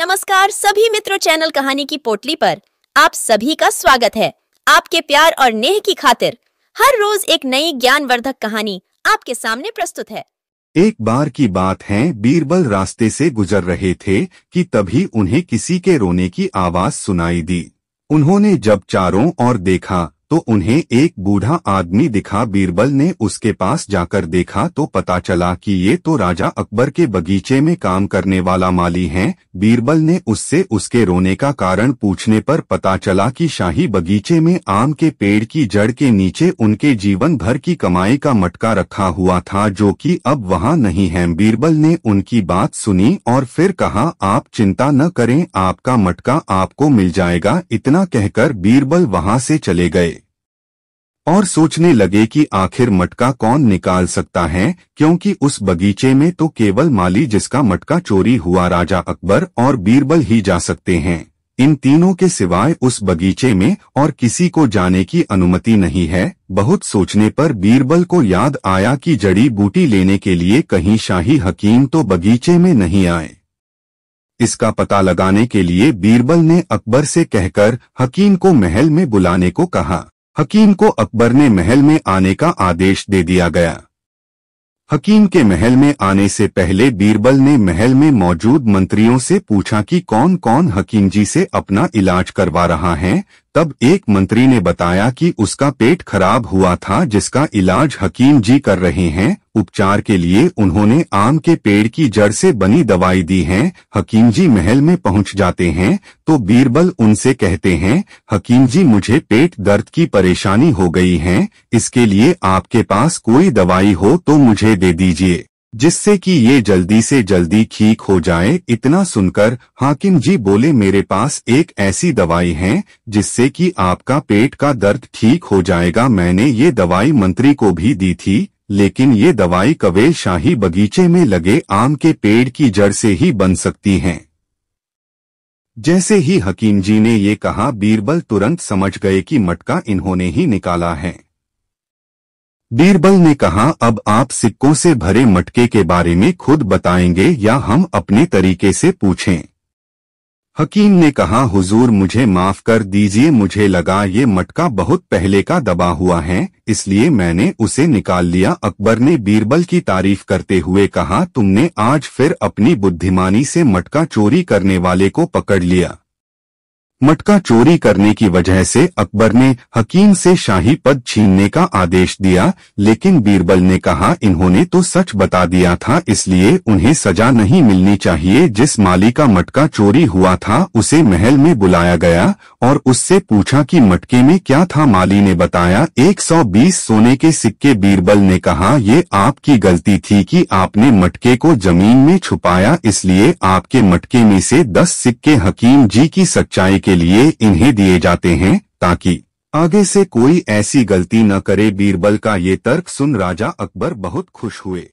नमस्कार सभी मित्रों चैनल कहानी की पोटली पर आप सभी का स्वागत है आपके प्यार और नेह की खातिर। हर रोज एक नई ज्ञानवर्धक कहानी आपके सामने प्रस्तुत है। एक बार की बात है, बीरबल रास्ते से गुजर रहे थे कि तभी उन्हें किसी के रोने की आवाज़ सुनाई दी। उन्होंने जब चारों ओर देखा तो उन्हें एक बूढ़ा आदमी दिखा, बीरबल ने उसके पास जाकर देखा तो पता चला कि ये तो राजा अकबर के बगीचे में काम करने वाला माली है। बीरबल ने उससे उसके रोने का कारण पूछने पर पता चला कि शाही बगीचे में आम के पेड़ की जड़ के नीचे उनके जीवन भर की कमाई का मटका रखा हुआ था जो कि अब वहाँ नहीं है। बीरबल ने उनकी बात सुनी और फिर कहा, आप चिंता न करें, आपका मटका आपको मिल जाएगा। इतना कहकर बीरबल वहाँ से चले गए। और सोचने लगे कि आखिर मटका कौन निकाल सकता है, क्योंकि उस बगीचे में तो केवल माली जिसका मटका चोरी हुआ राजा अकबर और बीरबल ही जा सकते हैं। इन तीनों के सिवाय उस बगीचे में और किसी को जाने की अनुमति नहीं है। बहुत सोचने पर बीरबल को याद आया कि जड़ी बूटी लेने के लिए कहीं शाही हकीम तो बगीचे में नहीं आए। इसका पता लगाने के लिए बीरबल ने अकबर से कहकर हकीम को महल में बुलाने को कहा। हकीम को अकबर ने महल में आने का आदेश दे दिया गया। हकीम के महल में आने से पहले बीरबल ने महल में मौजूद मंत्रियों से पूछा कि कौन कौन हकीम जी से अपना इलाज करवा रहा है तब एक मंत्री ने बताया कि उसका पेट खराब हुआ था जिसका इलाज हकीम जी कर रहे हैं। उपचार के लिए उन्होंने आम के पेड़ की जड़ से बनी दवाई दी है। हकीम जी महल में पहुँच जाते हैं तो बीरबल उनसे कहते हैं, हकीम जी, मुझे पेट दर्द की परेशानी हो गई है। इसके लिए आपके पास कोई दवाई हो तो मुझे दे दीजिए। जिससे कि ये जल्दी से जल्दी ठीक हो जाए, इतना सुनकर हाकिम जी बोले, मेरे पास एक ऐसी दवाई है, जिससे कि आपका पेट का दर्द ठीक हो जाएगा। मैंने ये दवाई मंत्री को भी दी थी, लेकिन ये दवाई कवेल शाही बगीचे में लगे आम के पेड़ की जड़ से ही बन सकती है। जैसे ही हकीम जी ने ये कहा, बीरबल तुरंत समझ गए कि मटका इन्होंने ही निकाला है। बीरबल ने कहा, अब आप सिक्कों से भरे मटके के बारे में खुद बताएँगे या हम अपने तरीके से पूछें? हकीम ने कहा, हुजूर, मुझे माफ़ कर दीजिए, मुझे लगा ये मटका बहुत पहले का दबा हुआ है, इसलिए मैंने उसे निकाल लिया। अकबर ने बीरबल की तारीफ़ करते हुए कहा, तुमने आज फिर अपनी बुद्धिमानी से मटका चोरी करने वाले को पकड़ लिया। मटका चोरी करने की वजह से अकबर ने हकीम से शाही पद छीनने का आदेश दिया, लेकिन बीरबल ने कहा, इन्होंने तो सच बता दिया था, इसलिए उन्हें सजा नहीं मिलनी चाहिए। जिस माली का मटका चोरी हुआ था, उसे महल में बुलाया गया और उससे पूछा कि मटके में क्या था। माली ने बताया 120 सोने के सिक्के। बीरबल ने कहा, ये आपकी गलती थी कि आपने मटके को ज़मीन में छुपाया, इसलिए आपके मटके में से 10 सिक्के हकीम जी की सच्चाई के लिए इन्हें दिए जाते हैं ताकि आगे से कोई ऐसी गलती न करे, बीरबल का ये तर्क सुन राजा अकबर बहुत खुश हुए।